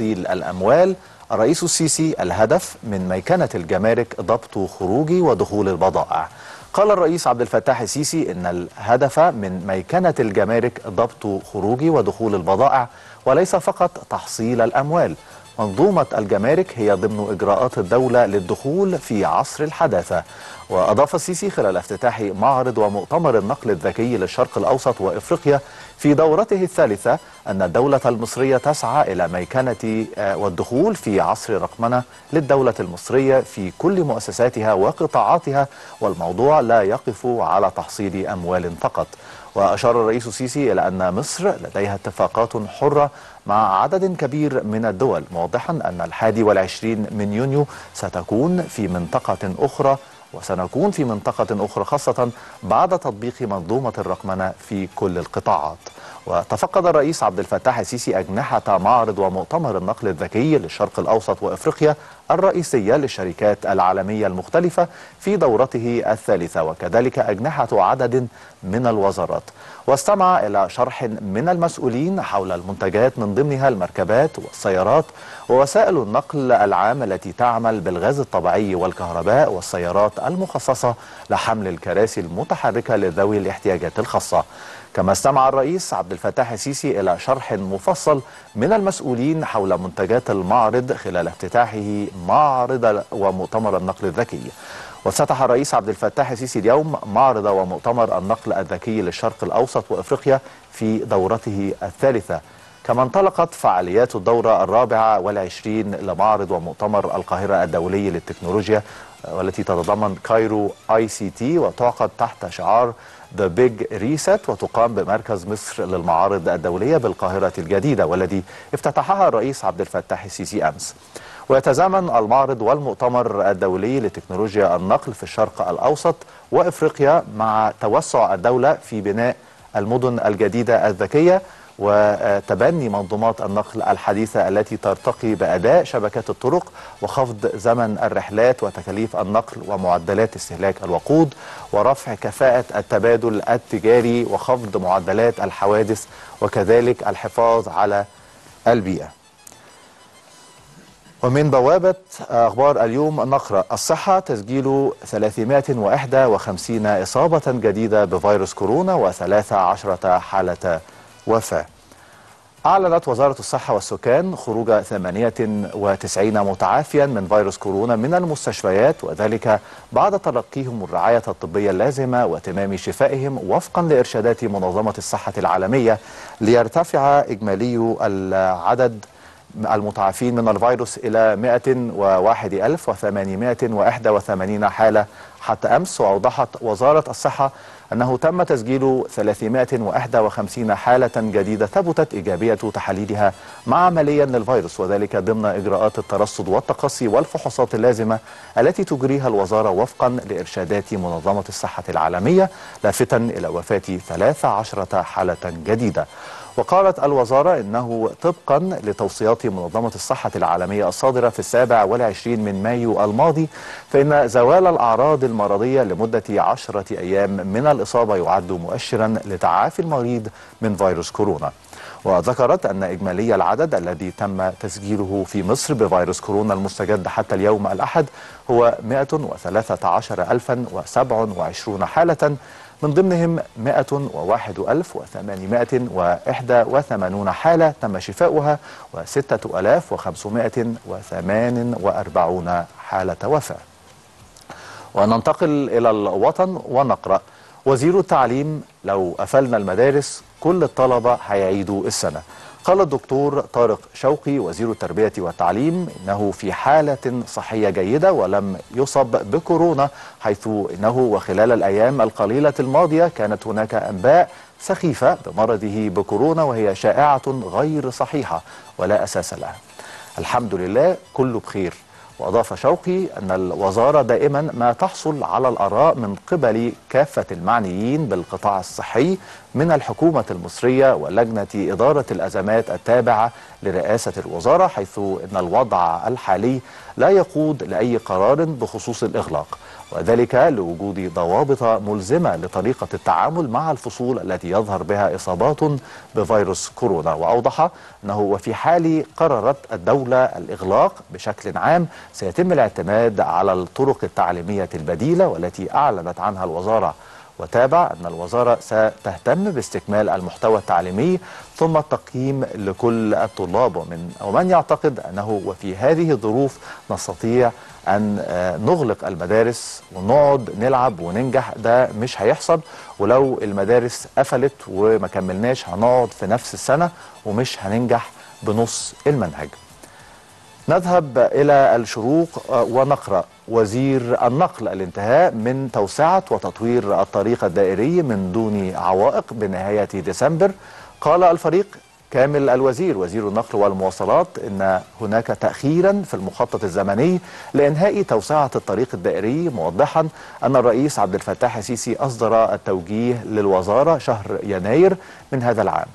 تحصيل الأموال الرئيس السيسي الهدف من ميكنة الجمارك ضبط خروج ودخول البضائع. قال الرئيس عبد الفتاح السيسي إن الهدف من ميكنة الجمارك ضبط خروج ودخول البضائع وليس فقط تحصيل الأموال منظومة الجمارك هي ضمن إجراءات الدولة للدخول في عصر الحداثة. وأضاف السيسي خلال افتتاح معرض ومؤتمر النقل الذكي للشرق الأوسط وإفريقيا في دورته الثالثة أن الدولة المصرية تسعى إلى ميكنة والدخول في عصر رقمنة للدولة المصرية في كل مؤسساتها وقطاعاتها والموضوع لا يقف على تحصيل أموال فقط. وأشار الرئيس السيسي إلى أن مصر لديها اتفاقات حرة مع عدد كبير من الدول موضحا أن الحادي والعشرين من يونيو ستكون في منطقة أخرى وسنكون في منطقة أخرى خاصة بعد تطبيق منظومة الرقمنة في كل القطاعات. وتفقد الرئيس عبد الفتاح السيسي أجنحة معرض ومؤتمر النقل الذكي للشرق الأوسط وإفريقيا الرئيسية للشركات العالمية المختلفة في دورته الثالثة وكذلك أجنحة عدد من الوزارات. واستمع إلى شرح من المسؤولين حول المنتجات من ضمنها المركبات والسيارات ووسائل النقل العام التي تعمل بالغاز الطبيعي والكهرباء والسيارات المخصصة لحمل الكراسي المتحركة لذوي الاحتياجات الخاصة. كما استمع الرئيس عبد الفتاح السيسي إلى شرح مفصل من المسؤولين حول منتجات المعرض خلال افتتاحه معرض ومؤتمر النقل الذكي. وافتتح الرئيس عبد الفتاح السيسي اليوم معرض ومؤتمر النقل الذكي للشرق الأوسط وإفريقيا في دورته الثالثة. كما انطلقت فعاليات الدورة الرابعة والعشرين لمعرض ومؤتمر القاهرة الدولي للتكنولوجيا والتي تتضمن Cairo ICT وتعقد تحت شعار The Big Reset وتقام بمركز مصر للمعارض الدولية بالقاهرة الجديدة والذي افتتحها الرئيس عبد الفتاح السيسي أمس. ويتزامن المعرض والمؤتمر الدولي لتكنولوجيا النقل في الشرق الأوسط وإفريقيا مع توسع الدولة في بناء المدن الجديدة الذكية. وتبني منظومات النقل الحديثة التي ترتقي بأداء شبكات الطرق وخفض زمن الرحلات وتكاليف النقل ومعدلات استهلاك الوقود ورفع كفاءة التبادل التجاري وخفض معدلات الحوادث وكذلك الحفاظ على البيئة. ومن بوابة أخبار اليوم نقرأ الصحة تسجيل 351 إصابة جديدة بفيروس كورونا و13 حالة وفاة. أعلنت وزارة الصحة والسكان خروج 98 متعافيا من فيروس كورونا من المستشفيات وذلك بعد تلقيهم الرعاية الطبية اللازمة وتمام شفائهم وفقا لإرشادات منظمة الصحة العالمية ليرتفع إجمالي العدد المتعافين من الفيروس إلى 101881 حالة حتى أمس وأوضحت وزارة الصحة أنه تم تسجيل 351 حالة جديدة ثبتت إيجابية تحاليلها معمليا للفيروس وذلك ضمن إجراءات الترصد والتقصي والفحوصات اللازمة التي تجريها الوزارة وفقا لإرشادات منظمة الصحة العالمية لافتا إلى وفاة 13 حالة جديدة. وقالت الوزارة إنه طبقا لتوصيات منظمة الصحة العالمية الصادرة في السابع والعشرين من مايو الماضي فإن زوال الأعراض المرضية لمدة عشرة أيام من الإصابة يعد مؤشرا لتعافي المريض من فيروس كورونا. وذكرت أن إجمالي العدد الذي تم تسجيله في مصر بفيروس كورونا المستجد حتى اليوم الأحد هو 113827 حالة من ضمنهم 101881 حالة تم شفاؤها و6548 حالة وفاة. وننتقل إلى الوطن ونقرأ. وزير التعليم لو قفلنا المدارس كل الطلبة هيعيدوا السنة. قال الدكتور طارق شوقي وزير التربية والتعليم إنه في حالة صحية جيدة ولم يصب بكورونا حيث إنه وخلال الأيام القليلة الماضية كانت هناك أنباء سخيفة بمرضه بكورونا وهي شائعة غير صحيحة ولا أساس لها. الحمد لله كله بخير. وأضاف شوقي أن الوزارة دائما ما تحصل على الآراء من قبل كافة المعنيين بالقطاع الصحي من الحكومة المصرية ولجنة إدارة الأزمات التابعة لرئاسة الوزارة حيث أن الوضع الحالي لا يقود لأي قرار بخصوص الإغلاق. وذلك لوجود ضوابط ملزمة لطريقة التعامل مع الفصول التي يظهر بها إصابات بفيروس كورونا. وأوضح أنه وفي حال قررت الدولة الإغلاق بشكل عام سيتم الاعتماد على الطرق التعليمية البديلة والتي أعلنت عنها الوزارة. وتابع أن الوزارة ستهتم باستكمال المحتوى التعليمي ثم التقييم لكل الطلاب ومن ومن يعتقد أنه وفي هذه الظروف نستطيع أن نغلق المدارس ونقعد نلعب وننجح. ده مش هيحصل ولو المدارس قفلت وما كملناش هنقعد في نفس السنة ومش هننجح بنص المنهج. نذهب إلى الشروق ونقرأ وزير النقل الانتهاء من توسعة وتطوير الطريق الدائري من دون عوائق بنهاية ديسمبر. قال الفريق كامل الوزير وزير النقل والمواصلات إن هناك تاخيرا في المخطط الزمني لإنهاء توسعة الطريق الدائري موضحا أن الرئيس عبد الفتاح السيسي أصدر التوجيه للوزارة شهر يناير من هذا العام.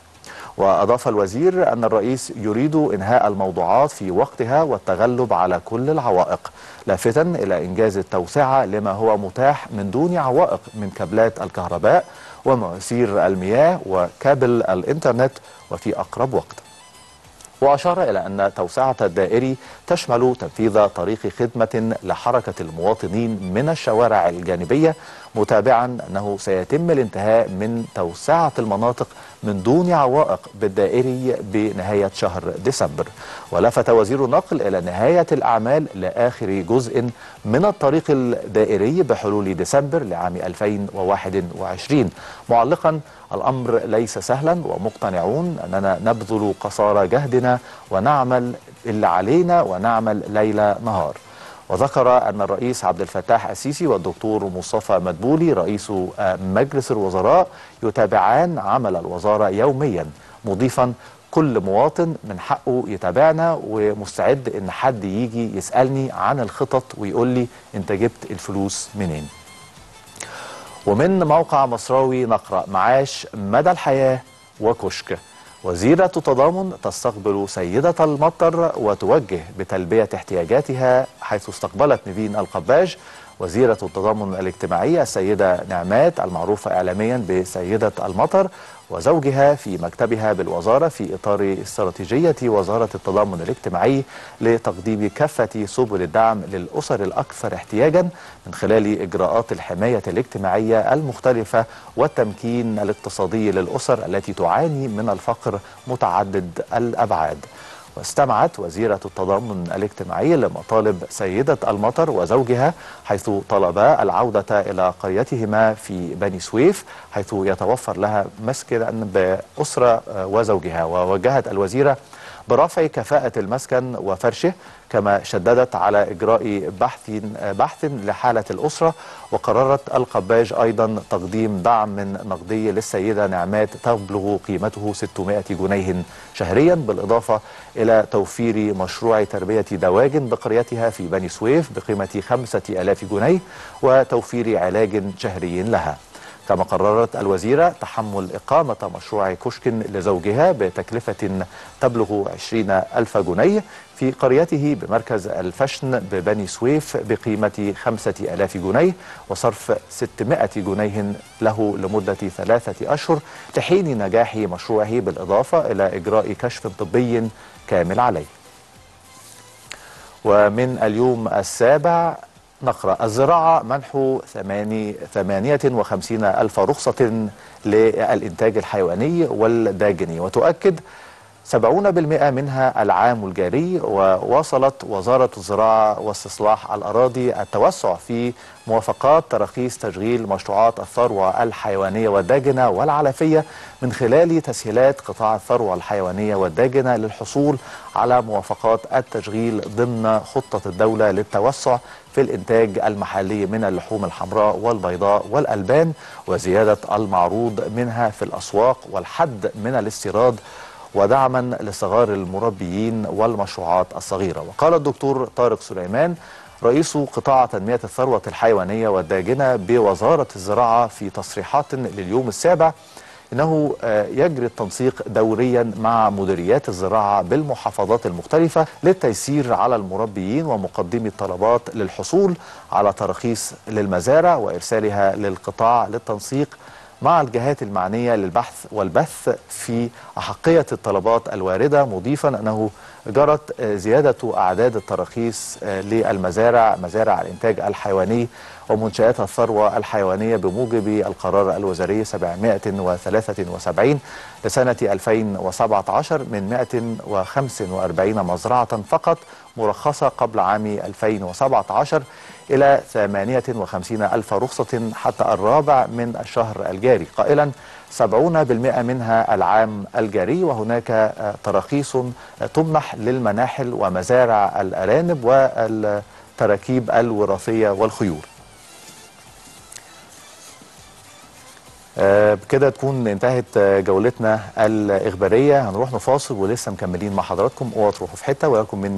وأضاف الوزير أن الرئيس يريد إنهاء الموضوعات في وقتها والتغلب على كل العوائق لافتا إلى إنجاز التوسعة لما هو متاح من دون عوائق من كابلات الكهرباء ومواسير المياه وكابل الإنترنت وفي أقرب وقت. وأشار إلى أن توسعة الدائري تشمل تنفيذ طريق خدمة لحركة المواطنين من الشوارع الجانبية متابعا أنه سيتم الانتهاء من توسعة المناطق من دون عوائق بالدائري بنهاية شهر ديسمبر. ولفت وزير النقل إلى نهاية الأعمال لآخر جزء من الطريق الدائري بحلول ديسمبر لعام 2021 معلقا الأمر ليس سهلا ومقتنعون أننا نبذل قصارى جهدنا ونعمل اللي علينا ونعمل ليل نهار. وذكر أن الرئيس عبد الفتاح السيسي والدكتور مصطفى مدبولي رئيس مجلس الوزراء يتابعان عمل الوزارة يوميا مضيفا كل مواطن من حقه يتابعنا ومستعد إن حد يجي يسألني عن الخطط ويقول لي أنت جبت الفلوس منين. ومن موقع مصراوي نقرأ معاش مدى الحياة وكشك. وزيرة التضامن تستقبل سيدة المطر وتوجه بتلبية احتياجاتها حيث استقبلت نيفين القباج وزيرة التضامن الاجتماعي السيدة نعمات المعروفة إعلاميا بسيدة المطر وزوجها في مكتبها بالوزارة في إطار استراتيجية وزارة التضامن الاجتماعي لتقديم كافة سبل الدعم للأسر الأكثر احتياجا من خلال إجراءات الحماية الاجتماعية المختلفة والتمكين الاقتصادي للأسر التي تعاني من الفقر متعدد الأبعاد. واستمعت وزيرة التضامن الاجتماعي لمطالب سيدة المطر وزوجها حيث طلبا العودة إلى قريتهما في بني سويف حيث يتوفر لها مسكن بأسرة وزوجها. ووجهت الوزيرة برفع كفاءة المسكن وفرشه كما شددت على إجراء بحث بحث لحالة الأسرة وقررت القباج أيضا تقديم دعم نقدي للسيدة نعمات تبلغ قيمته 600 جنيه شهريا بالإضافة إلى توفير مشروع تربية دواجن بقريتها في بني سويف بقيمة 5000 جنيه وتوفير علاج شهري لها. كما قررت الوزيرة تحمل إقامة مشروع كشك لزوجها بتكلفة تبلغ 20 ألف جنيه في قريته بمركز الفشن ببني سويف بقيمة 5000 جنيه وصرف 600 جنيه له لمدة ثلاثة أشهر لحين نجاح مشروعه بالإضافة إلى إجراء كشف طبي كامل عليه. ومن اليوم السابع نقرأ الزراعة منح ثماني ثمانية وخمسين ألف رخصة للإنتاج الحيواني والداجني وتؤكد سبعون بالمئة منها العام الجاري وواصلت وزارة الزراعة واستصلاح الأراضي التوسع في موافقات تراخيص تشغيل مشروعات الثروة الحيوانية والداجنة والعلفية من خلال تسهيلات قطاع الثروة الحيوانية والداجنة للحصول على موافقات التشغيل ضمن خطة الدولة للتوسع في الإنتاج المحلي من اللحوم الحمراء والبيضاء والألبان وزيادة المعروض منها في الأسواق والحد من الاستيراد ودعما لصغار المربيين والمشروعات الصغيرة. وقال الدكتور طارق سليمان رئيس قطاع تنمية الثروة الحيوانية والداجنة بوزارة الزراعة في تصريحات لليوم السابع إنه يجري التنسيق دوريا مع مديريات الزراعة بالمحافظات المختلفة للتيسير على المربيين ومقدمي الطلبات للحصول على تراخيص للمزارع وإرسالها للقطاع للتنسيق مع الجهات المعنية للبحث والبث في أحقية الطلبات الواردة مضيفا أنه جرت زيادة أعداد التراخيص للمزارع مزارع الإنتاج الحيواني ومنشآت الثروة الحيوانية بموجب القرار الوزاري 773 لسنة 2017 من 145 مزرعة فقط مرخصة قبل عام 2017 إلى 58 ألف رخصة حتى الرابع من الشهر الجاري. قائلا 70% منها العام الجاري وهناك تراخيص تمنح للمناحل ومزارع الأرانب والتراكيب الوراثية والخيول بكده تكون انتهت جولتنا الإخبارية. هنروح نفاصل ولسه مكملين مع حضراتكم. اوعوا تروحوا في حتة ولكم من